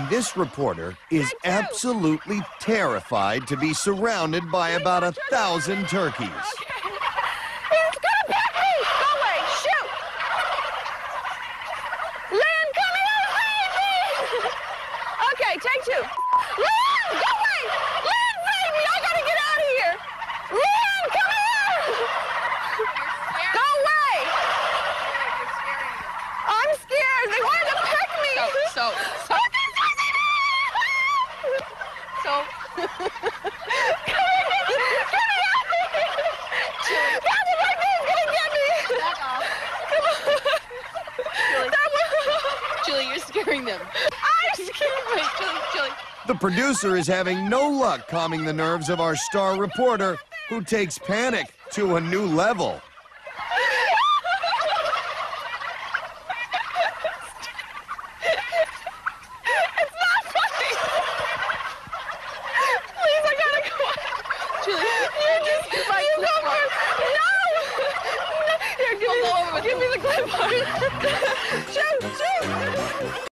And this reporter is absolutely terrified to be surrounded by about a thousand turkeys. He's gonna pet me! Go away! Shoot! Lynn, come here! Save me! okay, take two. Lynn, go away! Lynn, save me! I gotta get out of here! Lynn, come here! Go away! I'm scared. They wanted to peck me. So, so, off. Julie, you're scaring them. I'm scared. Wait, Julie, Julie. The producer is having no luck calming the nerves of our star reporter, who takes panic to a new level. Give me the clip art. shoot, shoot.